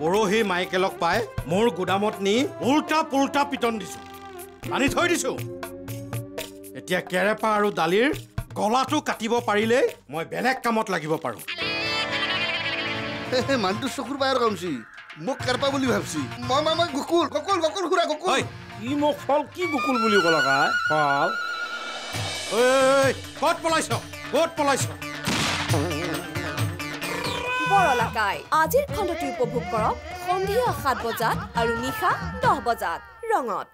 পৰহি মাইকেলক পাই মোৰ গুদামত নি উল্টা পুল্টা পিটন দিছো। আনি থৈ দিছো। এতিয়া কেৰেপা আৰু দালিৰ গলাটো কাটিব পাৰিলেই মই বেলেগ কামত লাগিব পাৰোঁ। মানুহটো চকুৰ বাহিৰ কামছি মোক কেৰপা বুলি ভাবছি। মই মই মই গকুল গকুল গকুল খুৰা গকুল। ঐ কি মোক ফল কি গুকুল বুলি ক'লা কাই ফল? ঐ ক'ত পলাইছ? ক'ত পলাইছ? বৰলাকাই আজিৰ খণ্ডটি উপভোগ কৰক সন্ধিয়া সাত বজাত আৰু নিশা দহ বজাত ৰঙত।